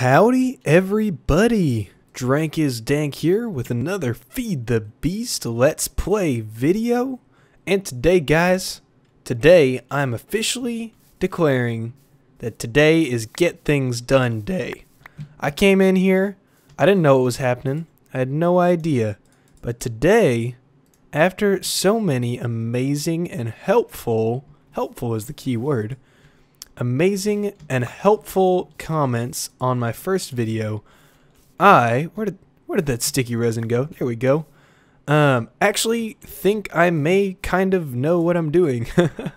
Howdy, everybody! Drank is Dank here with another Feed the Beast Let's Play video. And today, guys, today I'm officially declaring that today is Get Things Done Day. I came in here, I didn't know what was happening, I had no idea. But today, after so many amazing and helpful, helpful is the key word, amazing and helpful comments on my first video, I where did where did that sticky resin go? There we go. Um, actually think I may kind of know what I'm doing.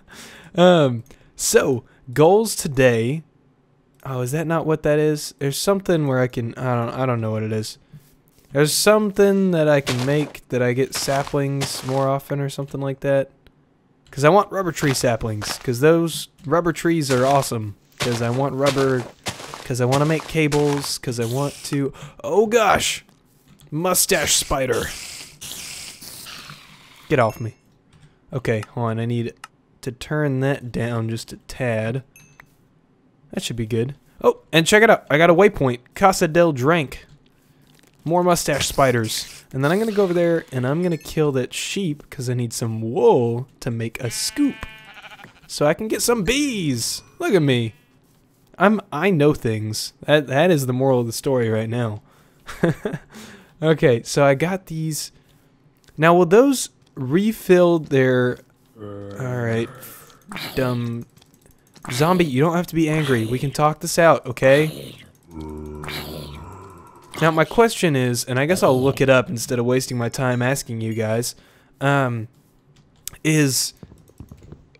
um, so goals today. Oh, is that not what that is? There's something where I can I don't I don't know what it is. There's something that I can make that I get saplings more often or something like that. Because I want rubber tree saplings. Because those rubber trees are awesome. Because I want rubber. Because I want to make cables. Because I want to... Oh gosh! Mustache spider. Get off me. Okay, hold on. I need to turn that down just a tad. That should be good. Oh, and check it out. I got a waypoint. Casa del Drank. More mustache spiders. And then I'm going to go over there and I'm going to kill that sheep because I need some wool to make a scoop. So I can get some bees. Look at me. I'm I know things. That that is the moral of the story right now. okay, so I got these. Now will those refill their All right. Dumb zombie, you don't have to be angry. We can talk this out, okay? Now, my question is, and I guess I'll look it up instead of wasting my time asking you guys, um, is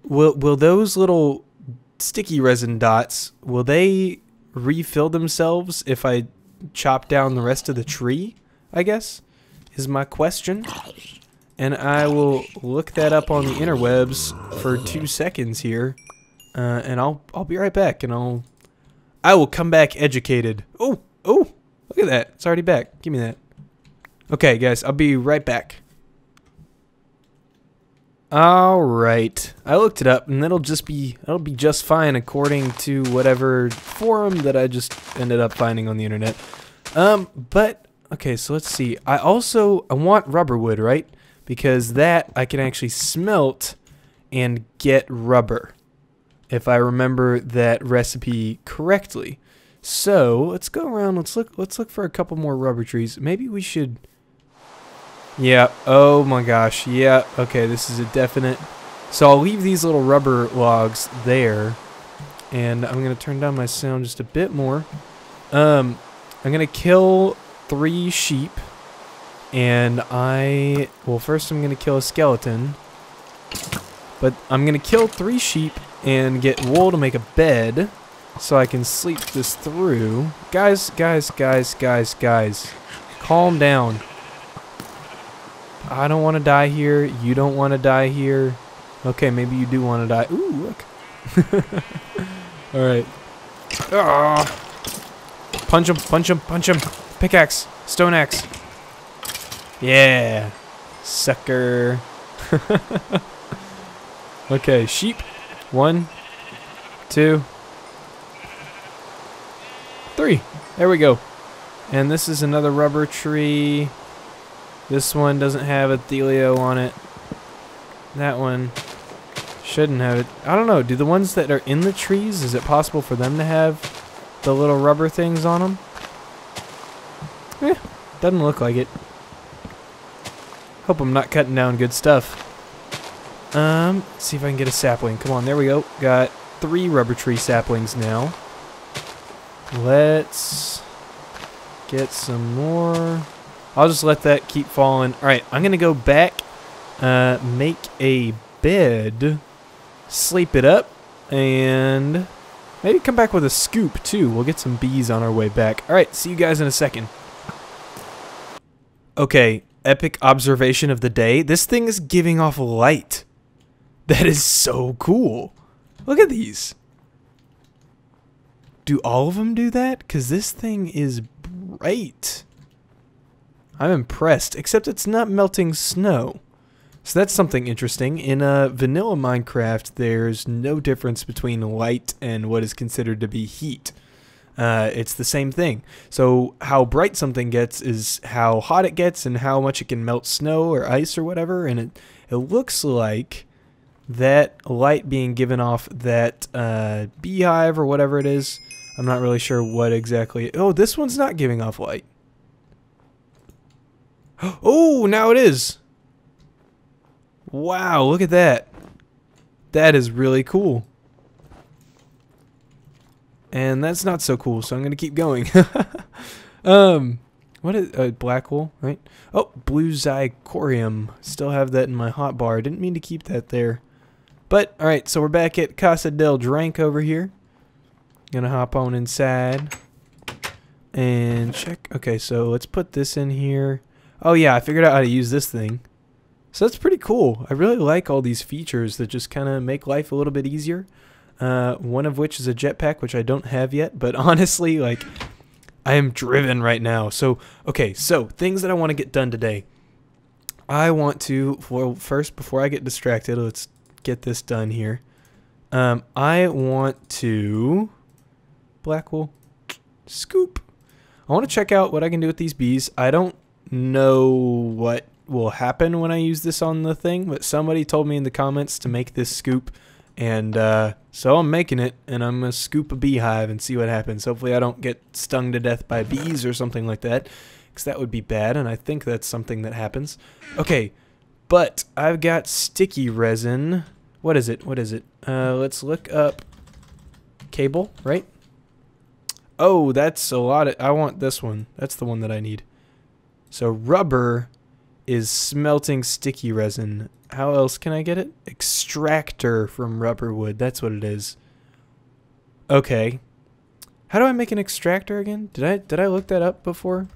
will will those little sticky resin dots will they refill themselves if I chop down the rest of the tree? I guess is my question, and I will look that up on the interwebs for two seconds here, uh, and I'll I'll be right back, and I'll I will come back educated. Oh oh. Look at that. It's already back. Give me that. Okay, guys. I'll be right back. Alright. I looked it up, and it'll just be it'll be just fine according to whatever forum that I just ended up finding on the internet. Um, but okay, so let's see. I also I want rubber wood, right? Because that I can actually smelt and get rubber. If I remember that recipe correctly. So let's go around. Let's look. Let's look for a couple more rubber trees. Maybe we should. Yeah. Oh my gosh. Yeah. Okay. This is a definite. So I'll leave these little rubber logs there, and I'm gonna turn down my sound just a bit more. Um, I'm gonna kill three sheep, and I well first I'm gonna kill a skeleton, but I'm gonna kill three sheep and get wool to make a bed so I can sleep this through. Guys, guys, guys, guys, guys. Calm down. I don't want to die here. You don't want to die here. Okay, maybe you do want to die. Ooh, look. Alright. Ah. Punch him, punch him, punch him. Pickaxe. Stone axe. Yeah. Sucker. okay, sheep. One, two, Three. There we go. And this is another rubber tree. This one doesn't have a Thelio on it. That one shouldn't have it. I don't know. Do the ones that are in the trees, is it possible for them to have the little rubber things on them? Eh, doesn't look like it. Hope I'm not cutting down good stuff. Um, see if I can get a sapling. Come on, there we go. Got three rubber tree saplings now. Let's get some more. I'll just let that keep falling. All right, I'm going to go back, uh, make a bed, sleep it up, and maybe come back with a scoop, too. We'll get some bees on our way back. All right, see you guys in a second. Okay, epic observation of the day. This thing is giving off light. That is so cool. Look at these. Do all of them do that? Because this thing is bright. I'm impressed, except it's not melting snow. So that's something interesting. In a vanilla Minecraft, there's no difference between light and what is considered to be heat. uh, it's the same thing. So how bright something gets is how hot it gets and how much it can melt snow or ice or whatever. And it it looks like that light being given off that uh, beehive or whatever it is. I'm not really sure what exactly. Oh, this one's not giving off light. Oh, now it is. Wow, look at that. That is really cool. And that's not so cool, so I'm going to keep going. um, what is uh, black wool, right? Oh, blue zirconium. Still have that in my hot bar. Didn't mean to keep that there. But, alright, so we're back at Casa del Drank over here. Gonna hop on inside. And check. Okay, so let's put this in here. Oh yeah, I figured out how to use this thing. So that's pretty cool. I really like all these features that just kind of make life a little bit easier. Uh, one of which is a jetpack, which I don't have yet. But honestly, like, I am driven right now. So, okay, so things that I want to get done today. I want to, well, first, before I get distracted, let's get this done here. Um, I want to, black wool, scoop. I want to check out what I can do with these bees. I don't know what will happen when I use this on the thing, but somebody told me in the comments to make this scoop, and uh, so I'm making it, and I'm going to scoop a beehive and see what happens. Hopefully I don't get stung to death by bees or something like that, because that would be bad, and I think that's something that happens. Okay, but I've got sticky resin. What is it? What is it? Uh, let's look up cable, right? Oh, that's a lot of... I want this one. That's the one that I need. So rubber is smelting sticky resin. How else can I get it? Extractor from rubber wood. That's what it is. Okay. How do I make an extractor again? Did I did I look that up before?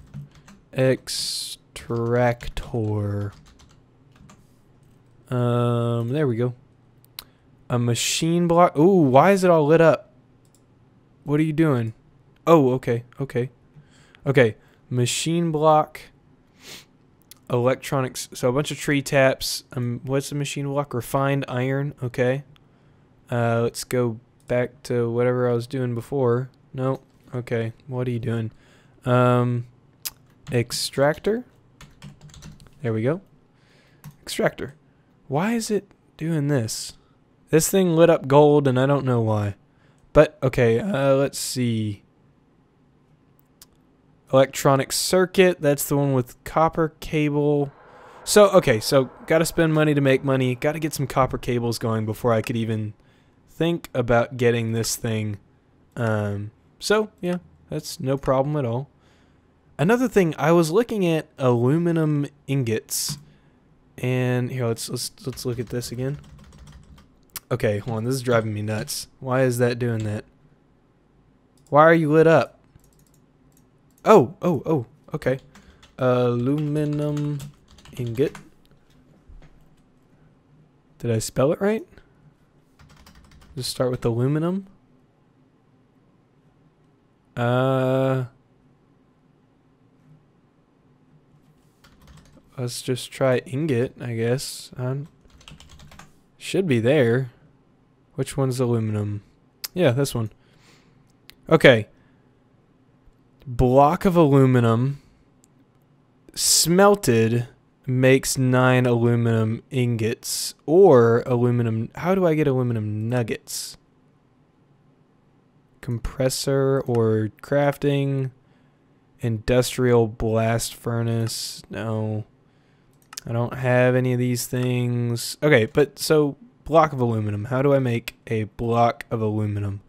Extractor. Um, there we go. A machine block. Ooh, why is it all lit up? What are you doing? Oh, okay, okay. Okay, machine block electronics. So a bunch of tree taps. Um, what's the machine block? Refined iron. Okay. Uh, let's go back to whatever I was doing before. No. Okay. What are you doing? Um, extractor. There we go. Extractor. Why is it doing this? This thing lit up gold and I don't know why. But, okay, uh, let's see. Electronic circuit, that's the one with copper cable. So, okay, so gotta spend money to make money. Gotta get some copper cables going before I could even think about getting this thing. Um, so, yeah, that's no problem at all. Another thing, I was looking at aluminum ingots. And here, let's let's let's look at this again. Okay, hold on, this is driving me nuts. Why is that doing that? Why are you lit up? Oh, oh, oh, okay. Aluminum ingot. Did I spell it right? Just start with aluminum. Uh, let's just try ingot, I guess. Um, should be there. Which one's aluminum? Yeah, this one. Okay block of aluminum smelted makes nine aluminum ingots or aluminum. How do I get aluminum nuggets? Compressor or crafting. Industrial blast furnace. No. I don't have any of these things. Okay, but so block of aluminum. How do I make a block of aluminum?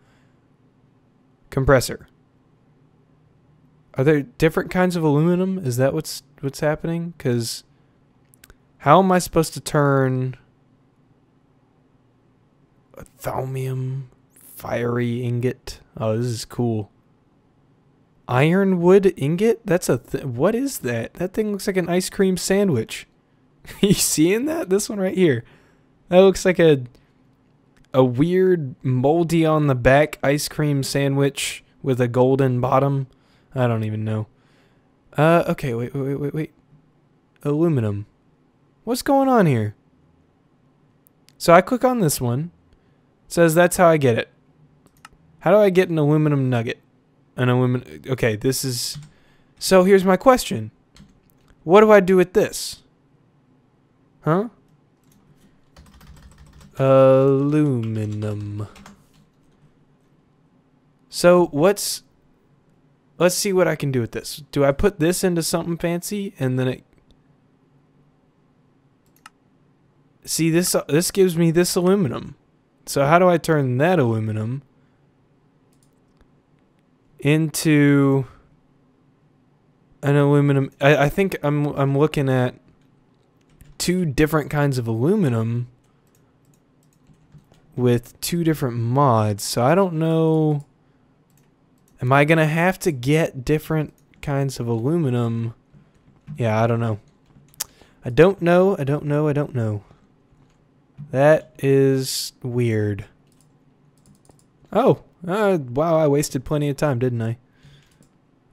Compressor. Are there different kinds of aluminum? Is that what's what's happening? Because how am I supposed to turn a thaumium fiery ingot? Oh, this is cool. Ironwood ingot? That's a what is that? That thing looks like an ice cream sandwich. you seeing that? This one right here. That looks like a a weird moldy on the back ice cream sandwich with a golden bottom. I don't even know. Uh, okay, wait, wait, wait, wait. Wait. Aluminum. What's going on here? So I click on this one. It says that's how I get it. How do I get an aluminum nugget? an aluminum. Okay, this is. So here's my question. What do I do with this? Huh? Aluminum. So what's let's see what I can do with this. Do I put this into something fancy and then it See this uh, this gives me this aluminum. So how do I turn that aluminum into an aluminum I, I think I'm I'm looking at two different kinds of aluminum with two different mods. So I don't know Am I going to have to get different kinds of aluminum? Yeah, I don't know. I don't know. I don't know. I don't know. That is weird. Oh, uh, wow, I wasted plenty of time, didn't I?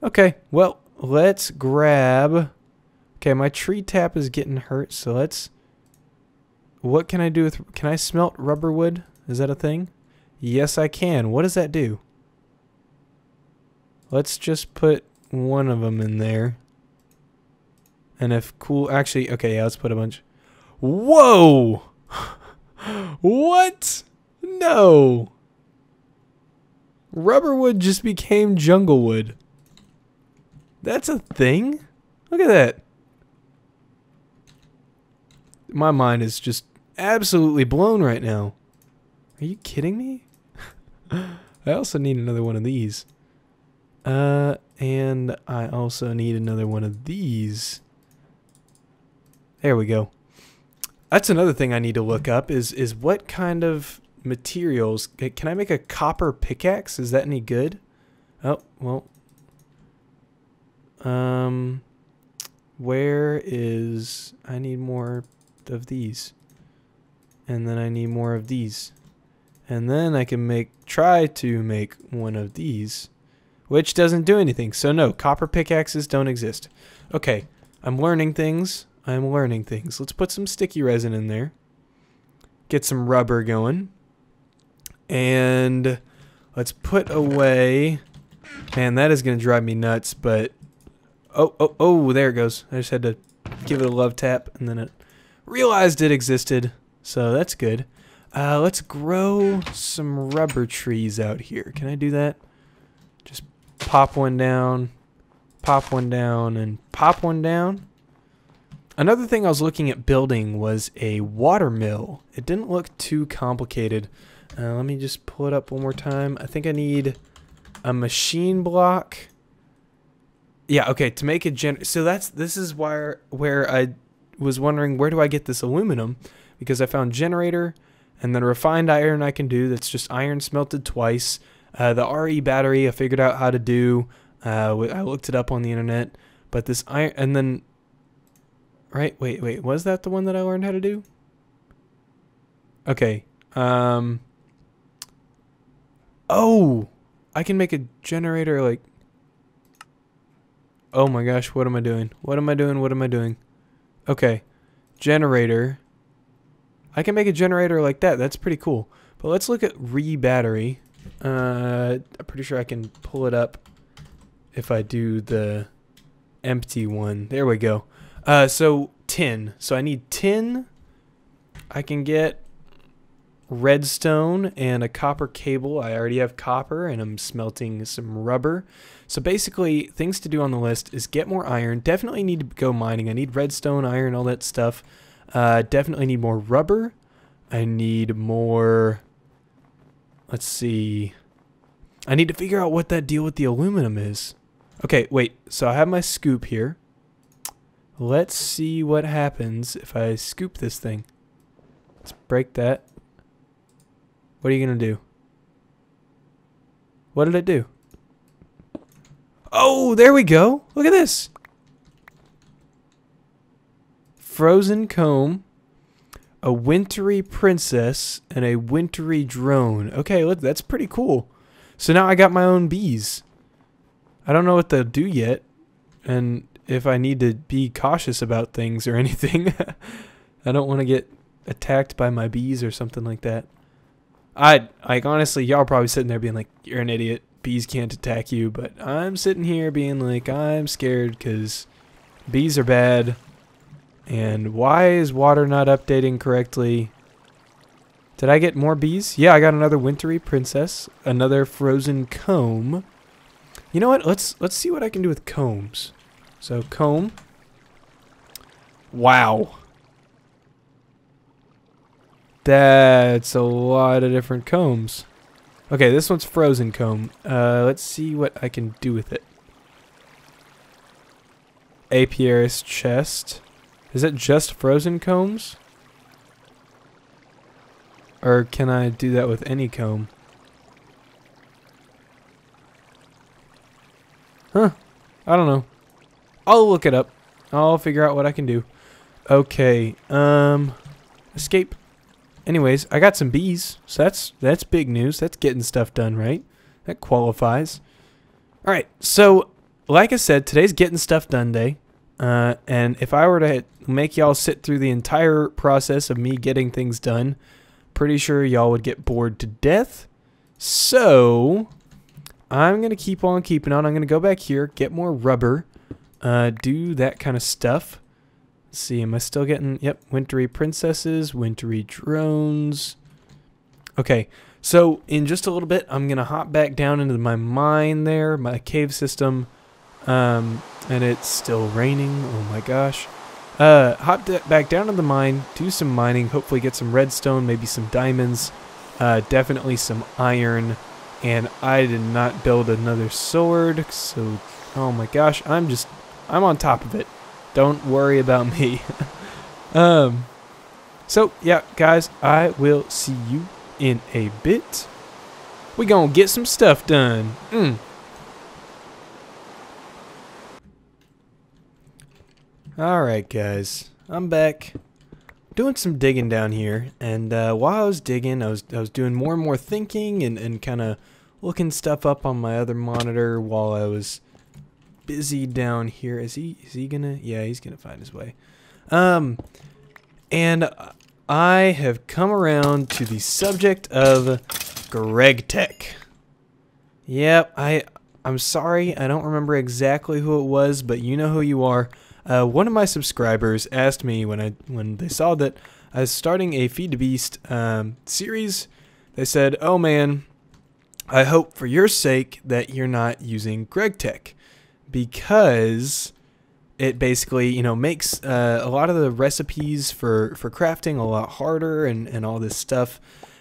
Okay, well, let's grab... Okay, my tree tap is getting hurt, so let's... What can I do with... Can I smelt rubber wood? Is that a thing? Yes, I can. What does that do? Let's just put one of them in there. And if cool... Actually, okay, yeah, let's put a bunch... Whoa! what? No. Rubberwood just became junglewood. That's a thing? Look at that. My mind is just absolutely blown right now. Are you kidding me? I also need another one of these. Uh, and I also need another one of these. There we go. That's another thing I need to look up is is what kind of materials can I make a copper pickaxe? Is that any good? Oh, well. Um where is I need more of these. And then I need more of these. And then I can make try to make one of these which doesn't do anything. So no, copper pickaxes don't exist. Okay, I'm learning things. I'm learning things. Let's put some sticky resin in there. Get some rubber going. And let's put away... Man, that is going to drive me nuts, but... Oh, oh, oh, there it goes. I just had to give it a love tap, and then it realized it existed. So that's good. Uh, let's grow some rubber trees out here. Can I do that? Pop one down, pop one down, and pop one down. Another thing I was looking at building was a water mill. It didn't look too complicated. Uh, let me just pull it up one more time. I think I need a machine block. Yeah, okay, to make a gen so that's this is where where I was wondering where do I get this aluminum because I found generator and then refined iron I can do that's just iron smelted twice. Uh, the RE battery I figured out how to do. Uh, I looked it up on the internet, but this iron and then Right? Wait, wait. Was that the one that I learned how to do? Okay. Um. Oh! I can make a generator like... Oh my gosh, what am I doing? What am I doing? What am I doing? Okay. Generator. I can make a generator like that. That's pretty cool. But let's look at re-battery. Uh, I'm pretty sure I can pull it up if I do the empty one. There we go. Uh, so tin. So I need tin. I can get redstone and a copper cable. I already have copper and I'm smelting some rubber. So basically, things to do on the list is get more iron. Definitely need to go mining. I need redstone, iron, all that stuff. Uh, definitely need more rubber. I need more... Let's see. I need to figure out what that deal with the aluminum is. Okay, wait. So I have my scoop here. Let's see what happens if I scoop this thing. Let's break that. What are you going to do? What did it do? Oh, there we go. Look at this. Frozen comb, a wintry princess, and a wintry drone. Okay, look, that's pretty cool. So now I got my own bees. I don't know what they'll do yet. And if I need to be cautious about things or anything. I don't want to get attacked by my bees or something like that. I like honestly, y'all probably sitting there being like, "You're an idiot. bees can't attack you, but I'm sitting here being like, I'm scared because bees are bad. And why is water not updating correctly? Did I get more bees? Yeah, I got another wintry princess, another frozen comb. You know what? Let's let's see what I can do with combs. So comb. Wow. That's a lot of different combs. Okay, this one's frozen comb. Uh, let's see what I can do with it. Apiarist chest. Is it just frozen combs? Or can I do that with any comb? Huh. I don't know. I'll look it up. I'll figure out what I can do. Okay. Um. Escape. Anyways, I got some bees. So that's that's big news. That's getting stuff done, right? That qualifies. All right. So, like I said, today's getting stuff done day. Uh, and if I were to make y'all sit through the entire process of me getting things done, pretty sure y'all would get bored to death. So, I'm going to keep on keeping on. I'm going to go back here, get more rubber, uh, do that kind of stuff. Let's see, am I still getting, yep, wintry princesses, wintry drones. Okay, so in just a little bit, I'm going to hop back down into my mine there, my cave system, um, and it's still raining. Oh my gosh. Uh, hop back down to the mine, do some mining, hopefully get some redstone, maybe some diamonds, uh, definitely some iron, and I did not build another sword, so, oh my gosh, I'm just, I'm on top of it. Don't worry about me. um, so, yeah, guys, I will see you in a bit. We gonna get some stuff done. Mm. Alright guys, I'm back doing some digging down here and uh, while I was digging I was I was doing more and more thinking and, and kind of looking stuff up on my other monitor while I was busy down here. Is he is he gonna yeah he's gonna find his way. Um and I have come around to the subject of Greg Tech. Yep, I I'm sorry, I don't remember exactly who it was, but you know who you are. Uh, one of my subscribers asked me when I when they saw that I was starting a Feed the Beast um, series. They said, "Oh man, I hope for your sake that you're not using GregTech because it basically you know makes uh, a lot of the recipes for for crafting a lot harder and and all this stuff."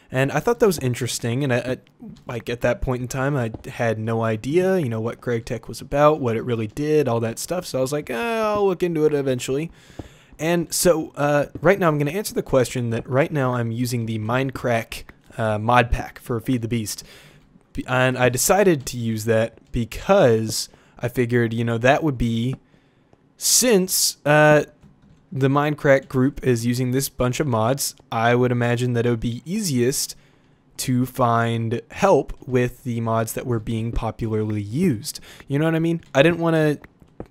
And I thought that was interesting, and I, I, like at that point in time, I had no idea, you know, what GregTech was about, what it really did, all that stuff. So I was like, eh, I'll look into it eventually. And so uh, right now, I'm going to answer the question that right now I'm using the MindCrack uh, mod pack for Feed the Beast, and I decided to use that because I figured, you know, that would be since uh, the MindCrack group is using this bunch of mods, I would imagine that it would be easiest to find help with the mods that were being popularly used. You know what I mean? I didn't want to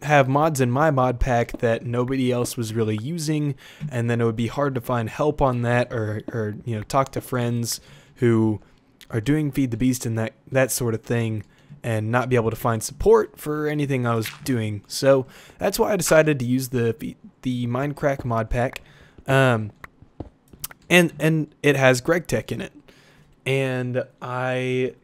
have mods in my mod pack that nobody else was really using and then it would be hard to find help on that or, or you know talk to friends who are doing feed the beast and that that sort of thing and not be able to find support for anything I was doing. So that's why I decided to use the the MindCrack mod pack. Um, and and it has GregTech in it. And I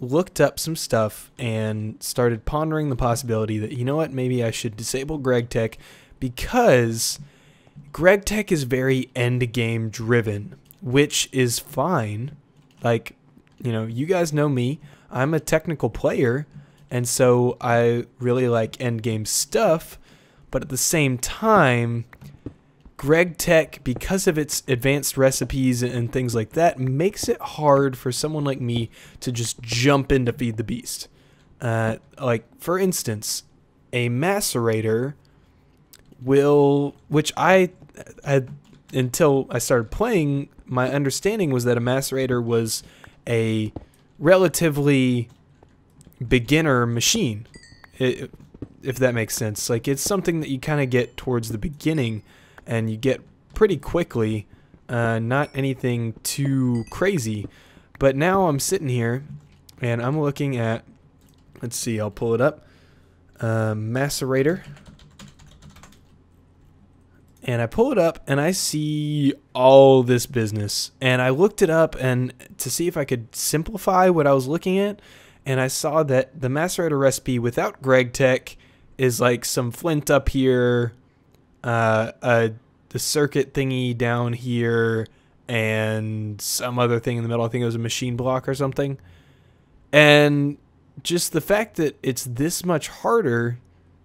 looked up some stuff and started pondering the possibility that you know what, maybe I should disable GregTech because GregTech is very end game driven, which is fine. Like, you know, you guys know me. I'm a technical player, and so I really like end game stuff, but at the same time, Greg Tech, because of its advanced recipes and things like that, makes it hard for someone like me to just jump in to feed the beast. Uh, like, for instance, a macerator will, which I had until I started playing, my understanding was that a macerator was a relatively beginner machine, if that makes sense. Like it's something that you kind of get towards the beginning, and you get pretty quickly. Uh, not anything too crazy, but now I'm sitting here and I'm looking at, let's see, I'll pull it up, uh, macerator. And I pull it up and I see all this business. And I looked it up and to see if I could simplify what I was looking at. And I saw that the macerator recipe without GregTech is like some flint up here, uh, uh, the circuit thingy down here, and some other thing in the middle. I think it was a machine block or something. And just the fact that it's this much harder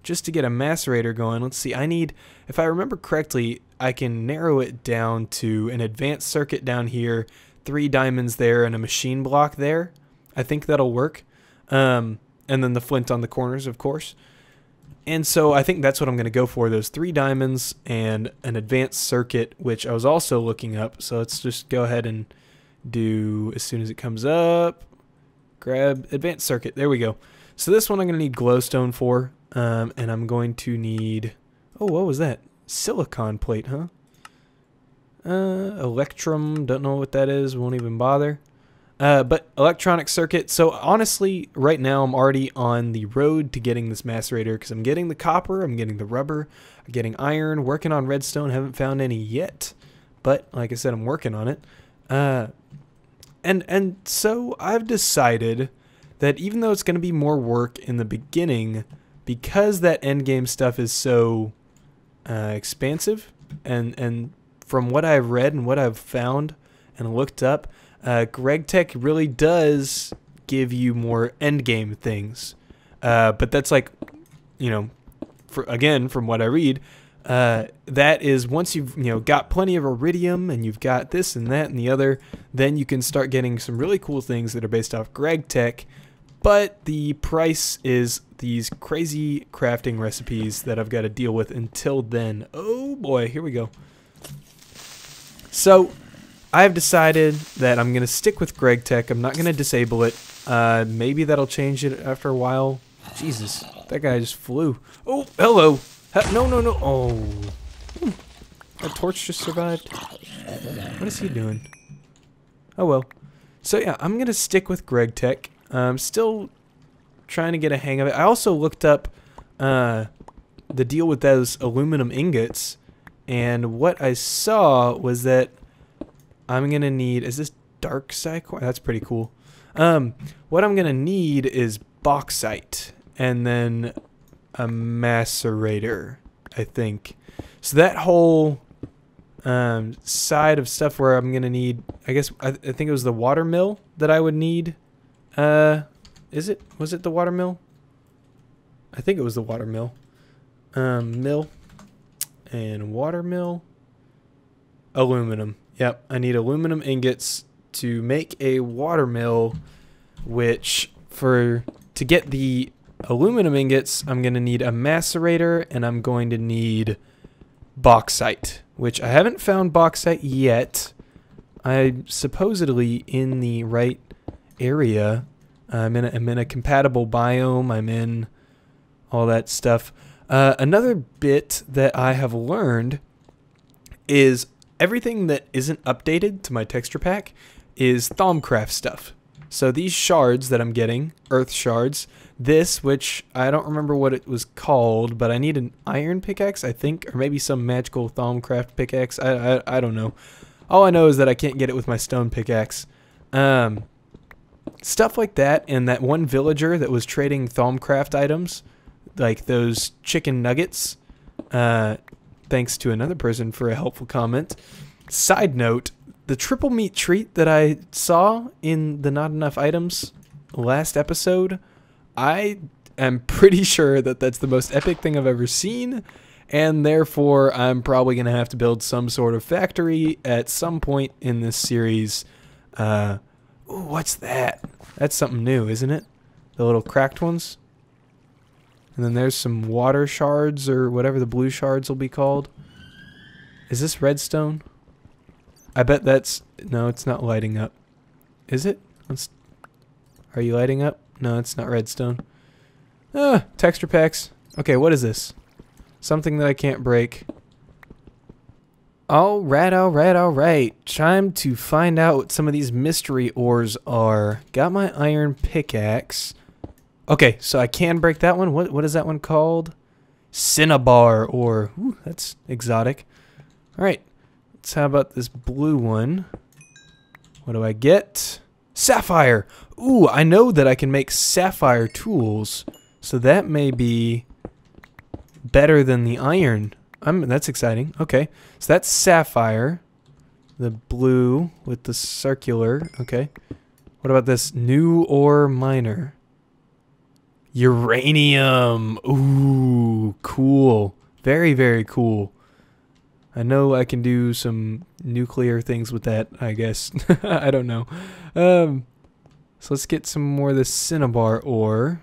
just to get a macerator going. Let's see, I need, if I remember correctly, I can narrow it down to an advanced circuit down here, three diamonds there, and a machine block there. I think that'll work. Um, and then the flint on the corners, of course. And so I think that's what I'm going to go for, those three diamonds and an advanced circuit, which I was also looking up. So let's just go ahead and do, as soon as it comes up, grab advanced circuit. There we go. So this one I'm going to need glowstone for. Um, and I'm going to need, oh, what was that? Silicon plate, huh? Uh, Electrum, don't know what that is, won't even bother. Uh, but electronic circuit, so honestly, right now I'm already on the road to getting this macerator because I'm getting the copper, I'm getting the rubber, I'm getting iron, working on redstone, haven't found any yet. But, like I said, I'm working on it. Uh, and, and so I've decided that even though it's going to be more work in the beginning, because that endgame stuff is so uh, expansive, and and from what I've read and what I've found and looked up, uh, GregTech really does give you more endgame things. Uh, but that's like, you know, for, again from what I read, uh, that is once you've you know got plenty of iridium and you've got this and that and the other, then you can start getting some really cool things that are based off GregTech but the price is these crazy crafting recipes that I've got to deal with until then. Oh boy, here we go. So, I've decided that I'm going to stick with GregTech. I'm not going to disable it. Uh, maybe that'll change it after a while. Jesus, that guy just flew. Oh, hello. No, no, no. Oh. Hmm. That torch just survived. What is he doing? Oh well. So yeah, I'm going to stick with GregTech. I'm still trying to get a hang of it. I also looked up uh, the deal with those aluminum ingots, and what I saw was that I'm gonna need. Is this dark side? That's pretty cool. Um, what I'm gonna need is bauxite, and then a macerator. I think. So that whole um, side of stuff where I'm gonna need. I guess I, I think it was the water mill that I would need uh, is it? Was it the watermill? I think it was the watermill. Um, mill and watermill. Aluminum. Yep, I need aluminum ingots to make a watermill, which for to get the aluminum ingots, I'm going to need a macerator and I'm going to need bauxite, which I haven't found bauxite yet. I supposedly in the right area. I'm in a, I'm in a compatible biome. I'm in all that stuff. Uh, another bit that I have learned is everything that isn't updated to my texture pack is Thaumcraft stuff. So these shards that I'm getting, earth shards, this, which I don't remember what it was called, but I need an iron pickaxe, I think, or maybe some magical Thaumcraft pickaxe. I, I, I don't know. All I know is that I can't get it with my stone pickaxe. Um, stuff like that and that one villager that was trading Thaumcraft items, like those chicken nuggets. Uh, thanks to another person for a helpful comment. Side note, the triple meat treat that I saw in the not enough items last episode, I am pretty sure that that's the most epic thing I've ever seen. And therefore, I'm probably going to have to build some sort of factory at some point in this series. Uh, Ooh, what's that? That's something new, isn't it? The little cracked ones. And then there's some water shards or whatever the blue shards will be called. Is this redstone? I bet that's... No, it's not lighting up. Is it? Let's, are you lighting up? No, it's not redstone. Ah, texture packs. Okay, what is this? Something that I can't break. All right, all right, all right. Time to find out what some of these mystery ores are. Got my iron pickaxe. Okay, so I can break that one. What what is that one called? Cinnabar ore. Ooh, that's exotic. All right. Let's how about this blue one? What do I get? Sapphire. Ooh, I know that I can make sapphire tools. So that may be better than the iron. I'm, that's exciting. Okay. So that's sapphire. The blue with the circular. Okay. What about this new ore miner? Uranium. Ooh, cool. Very, very cool. I know I can do some nuclear things with that, I guess. I don't know. Um, so let's get some more of the cinnabar ore.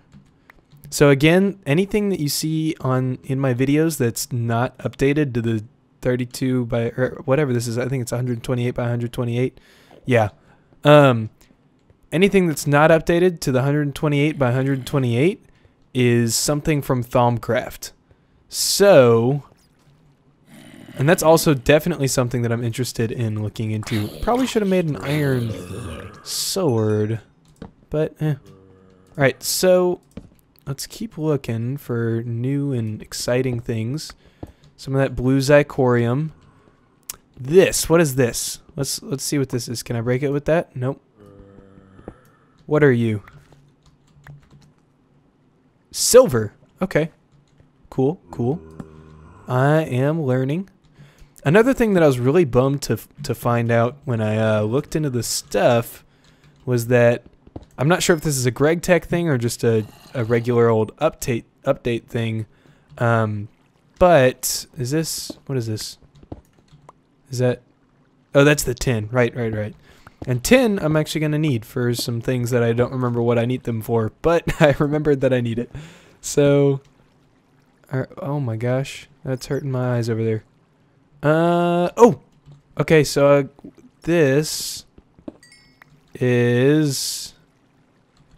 So again, anything that you see on in my videos that's not updated to the 32 by or whatever this is, I think it's 128 by 128. Yeah. Um anything that's not updated to the 128 by 128 is something from Thaumcraft. So and that's also definitely something that I'm interested in looking into. Probably should have made an iron sword, but eh. Alright, so let's keep looking for new and exciting things. Some of that blue zirconium. This, what is this? Let's let's see what this is. Can I break it with that? Nope. What are you? Silver. Okay. Cool, cool. I am learning. Another thing that I was really bummed to to find out when I uh, looked into the stuff was that I'm not sure if this is a GregTech thing or just a, a regular old update update thing. Um, but is this what is this? Is that? Oh, that's the tin. Right, right, right. And tin I'm actually gonna need for some things that I don't remember what I need them for, but I remembered that I need it. So, oh my gosh, that's hurting my eyes over there. Uh oh, okay. So uh, this is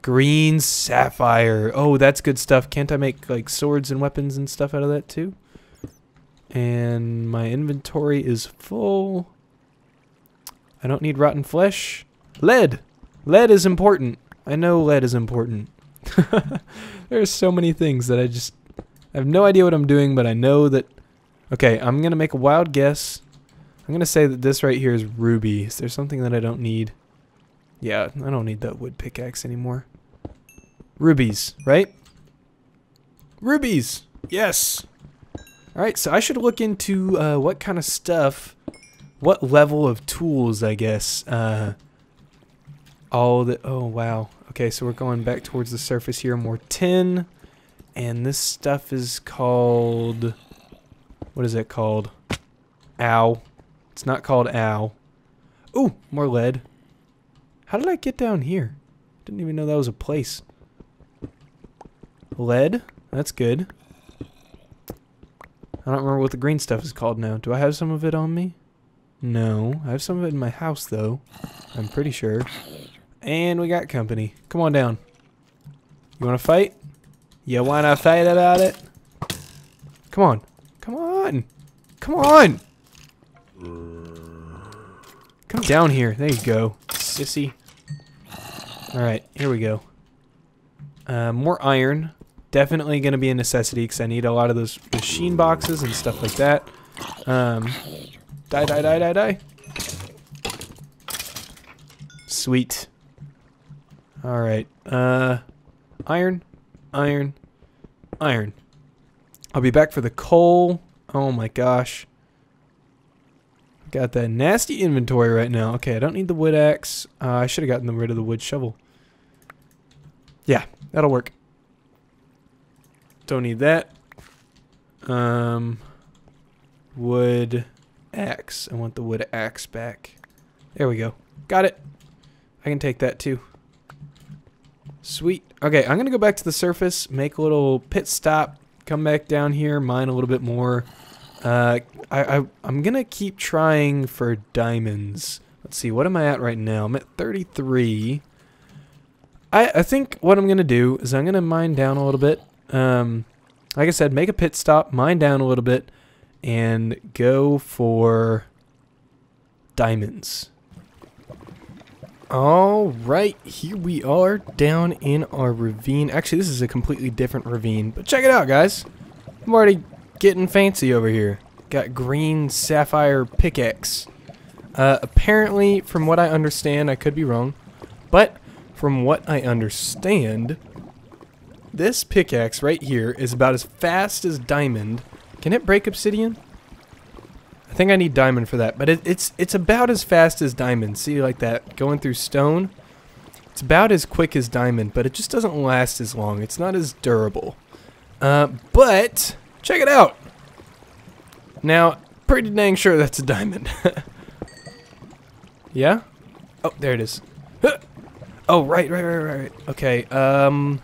green sapphire. Oh, that's good stuff. Can't I make like swords and weapons and stuff out of that too? And my inventory is full. I don't need rotten flesh. Lead. Lead is important. I know lead is important. There's so many things that I just I have no idea what I'm doing, but I know that Okay, I'm going to make a wild guess. I'm going to say that this right here is ruby. Is there something that I don't need? Yeah, I don't need that wood pickaxe anymore. Rubies, right? Rubies! Yes! Alright, so I should look into uh, what kind of stuff, what level of tools, I guess. Uh, all the, oh wow. Okay, so we're going back towards the surface here. More tin. And this stuff is called... What is it called? Ow. It's not called ow. Ooh, more lead. How did I get down here? Didn't even know that was a place. Lead? That's good. I don't remember what the green stuff is called now. Do I have some of it on me? No. I have some of it in my house, though. I'm pretty sure. And we got company. Come on down. You want to fight? You want to fight about it? Come on. Come on. Come on. Come down here. There you go. Sissy. Alright, here we go. Uh, more iron. Definitely going to be a necessity because I need a lot of those machine boxes and stuff like that. Um, die, die, die, die, die. Sweet. Alright. Uh, iron, iron, iron. I'll be back for the coal. Oh my gosh. Got that nasty inventory right now. Okay, I don't need the wood axe. Uh, I should have gotten rid of the wood shovel. Yeah, that'll work. Don't need that. Um, wood axe. I want the wood axe back. There we go. Got it. I can take that too. Sweet. Okay, I'm going to go back to the surface, make a little pit stop, come back down here, mine a little bit more. Uh, I, I, I'm going to keep trying for diamonds. Let's see, what am I at right now? I'm at 33. I, I think what I'm going to do is I'm going to mine down a little bit. Um, like I said, make a pit stop, mine down a little bit, and go for diamonds. All right, here we are down in our ravine. Actually, this is a completely different ravine, but check it out, guys. I'm already getting fancy over here. Got green sapphire pickaxe. Uh, apparently, from what I understand, I could be wrong, but from what I understand, this pickaxe right here is about as fast as diamond. Can it break obsidian? I think I need diamond for that, but it, it's it's about as fast as diamond. See, like that, going through stone. It's about as quick as diamond, but it just doesn't last as long. It's not as durable. Uh, but, check it out. Now, pretty dang sure that's a diamond. yeah? Oh, there it is. Oh, right, right, right, right. Right. Okay, um...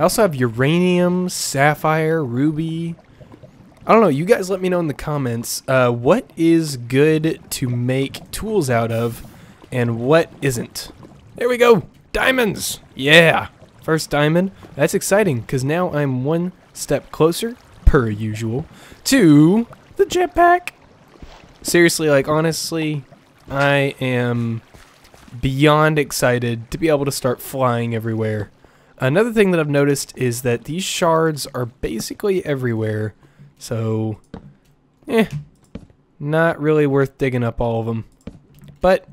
I also have uranium, sapphire, ruby. I don't know, you guys let me know in the comments, uh, what is good to make tools out of, and what isn't. There we go! Diamonds! Yeah! First diamond. That's exciting, because now I'm one step closer, per usual, to the jetpack. Seriously, like, honestly, I am beyond excited to be able to start flying everywhere. Another thing that I've noticed is that these shards are basically everywhere, so, eh, not really worth digging up all of them. But,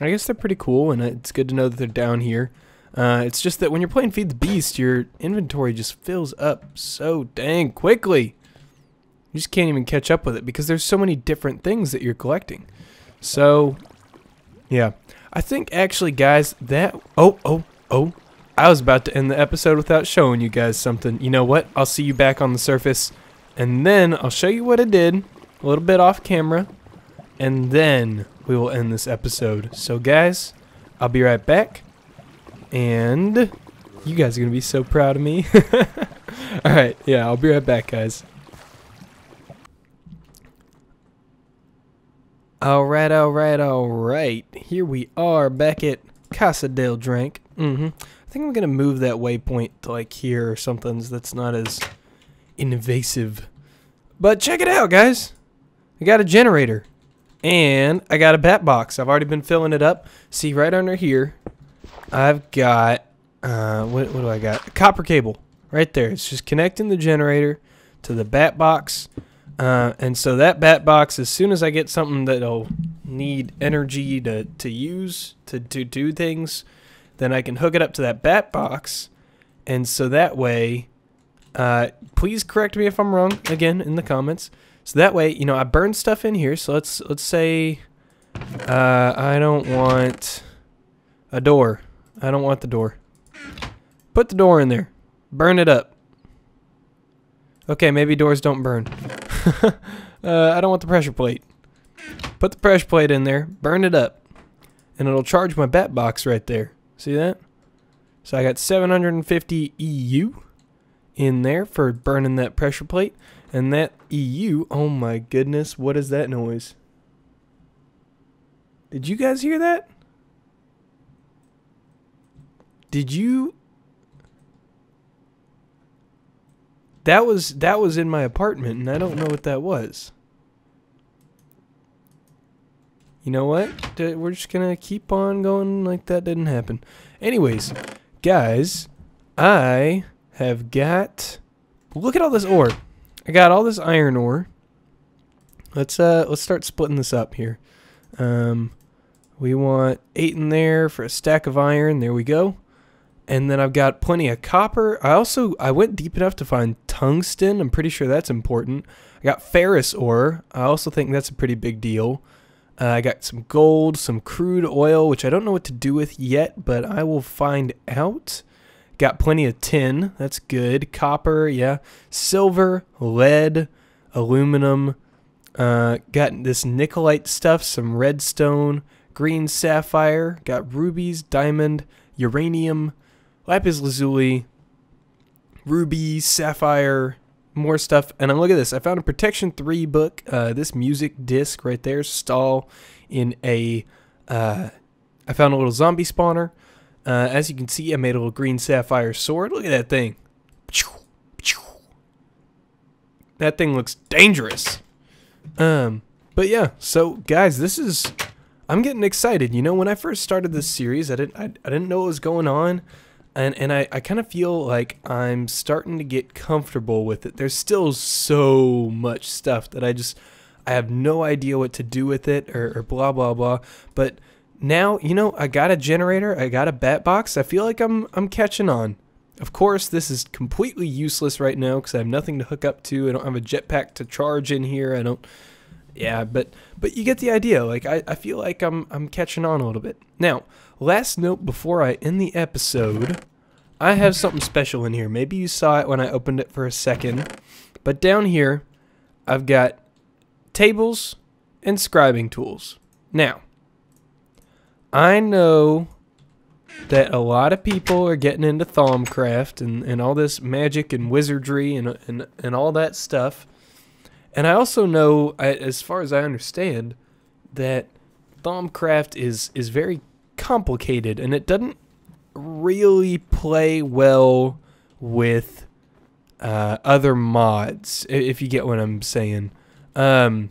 I guess they're pretty cool, and it's good to know that they're down here. Uh, it's just that when you're playing Feed the Beast, your inventory just fills up so dang quickly. You just can't even catch up with it because there's so many different things that you're collecting. So, yeah. I think actually, guys, that... Oh, oh, oh. I was about to end the episode without showing you guys something. You know what? I'll see you back on the surface. And then I'll show you what I did. A little bit off camera. And then we will end this episode. So, guys, I'll be right back. And you guys are going to be so proud of me. Alright, yeah, I'll be right back, guys. Alright, alright, alright. Here we are back at Casa del Drank. Mm-hmm. I think I'm going to move that waypoint to like here or something that's not as invasive. But check it out, guys. I got a generator. And I got a bat box. I've already been filling it up. See, right under here, I've got, uh, what, what do I got? A copper cable. Right there. It's just connecting the generator to the bat box. Uh, and so that bat box, as soon as I get something that'll need energy to, to use to, to do things, then I can hook it up to that bat box. And so that way, uh, please correct me if I'm wrong again in the comments. So that way, you know, I burn stuff in here. So let's let's say uh, I don't want a door. I don't want the door. Put the door in there. Burn it up. Okay, maybe doors don't burn. uh, I don't want the pressure plate. Put the pressure plate in there, burn it up, and it'll charge my bat box right there. See that? So I got 750 EU in there for burning that pressure plate. And that EU, oh my goodness, what is that noise? Did you guys hear that? Did you That was that was in my apartment and I don't know what that was. You know what? We're just to keep on going like that didn't happen. Anyways, guys, I have got look at all this ore. I got all this iron ore. Let's uh let's start splitting this up here. Um we want 8 in there for a stack of iron. There we go and then I've got plenty of copper. I also I went deep enough to find tungsten. I'm pretty sure that's important. I got ferrous ore. I also think that's a pretty big deal. Uh, I got some gold, some crude oil, which I don't know what to do with yet, but I will find out. Got plenty of tin. That's good. Copper, yeah. Silver, lead, aluminum. Uh, got this nickelite stuff, some redstone, green sapphire. Got rubies, diamond, uranium, lapis lazuli, ruby, sapphire, more stuff. And look at this. I found a Protection 3 book. Uh, this music disc right there, stall in a. Uh, I found a little zombie spawner. Uh, as you can see, I made a little green sapphire sword. Look at that thing. That thing looks dangerous. Um, but yeah, so guys, this is I'm getting excited. You know, when I first started this series, I didn't I, I didn't know what was going on. And and I, I kind of feel like I'm starting to get comfortable with it. There's still so much stuff that I just I have no idea what to do with it or, or blah blah blah. But now, you know, I got a generator, I got a bat box. I feel like I'm I'm catching on. Of course, this is completely useless right now because I have nothing to hook up to. I don't have a jetpack to charge in here. I don't. Yeah, but but you get the idea. Like I, I feel like I'm I'm catching on a little bit. Now, last note before I end the episode, I have something special in here. Maybe you saw it when I opened it for a second, but down here, I've got tables and scribing tools. Now, I know that a lot of people are getting into Thaumcraft and, and all this magic and wizardry and, and, and all that stuff. And I also know, as far as I understand, that Thaumcraft is, is very complicated and it doesn't really play well with uh, other mods, if you get what I'm saying. Um,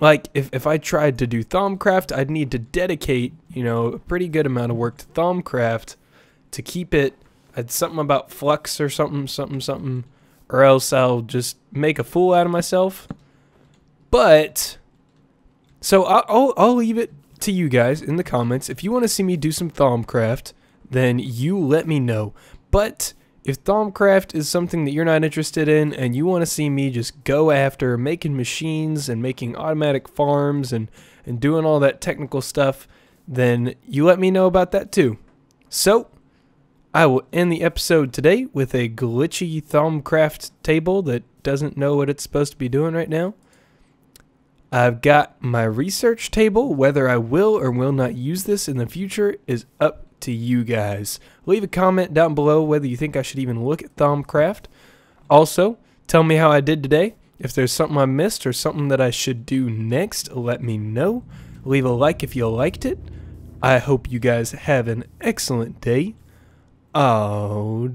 like if, if I tried to do Thaumcraft, I'd need to dedicate, you know, a pretty good amount of work to Thaumcraft to keep it at something about flux or something, something, something, or else I'll just make a fool out of myself. But so I'll I'll leave it to you guys in the comments. If you want to see me do some Thaumcraft, then you let me know. But if Thaumcraft is something that you're not interested in and you want to see me just go after making machines and making automatic farms and, and doing all that technical stuff, then you let me know about that too. So, I will end the episode today with a glitchy Thaumcraft table that doesn't know what it's supposed to be doing right now. I've got my research table. Whether I will or will not use this in the future is up to you guys. Leave a comment down below whether you think I should even look at Thaumcraft. Also, tell me how I did today. If there's something I missed or something that I should do next, let me know. Leave a like if you liked it. I hope you guys have an excellent day. Adios.